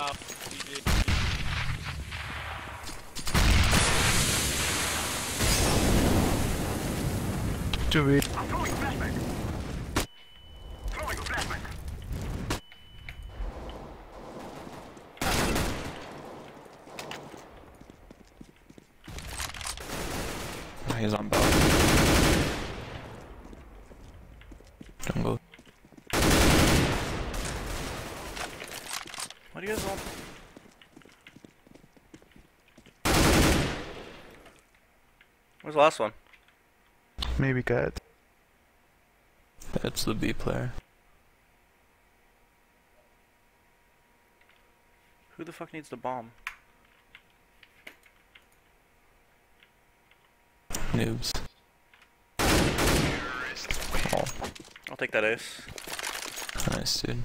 Wow, GG. to it. He's on belt. Jungle. What do you guys want? Where's the last one? Maybe cat. That's the B player. Who the fuck needs the bomb? Noobs. Oh, I'll take that ace. nice dude.